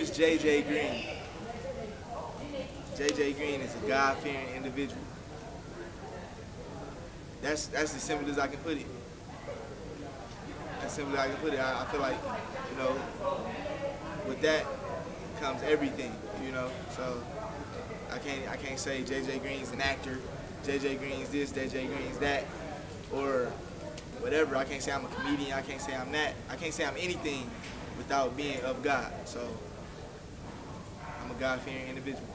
is JJ Green? JJ Green is a God-fearing individual. That's that's as simple as I can put it. As simple as I can put it. I, I feel like, you know, with that comes everything, you know. So I can't I can't say JJ Green's an actor, JJ Green's this, JJ Green's that, or whatever. I can't say I'm a comedian. I can't say I'm that. I can't say I'm anything without being of God. So God fearing individual.